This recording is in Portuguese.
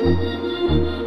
Música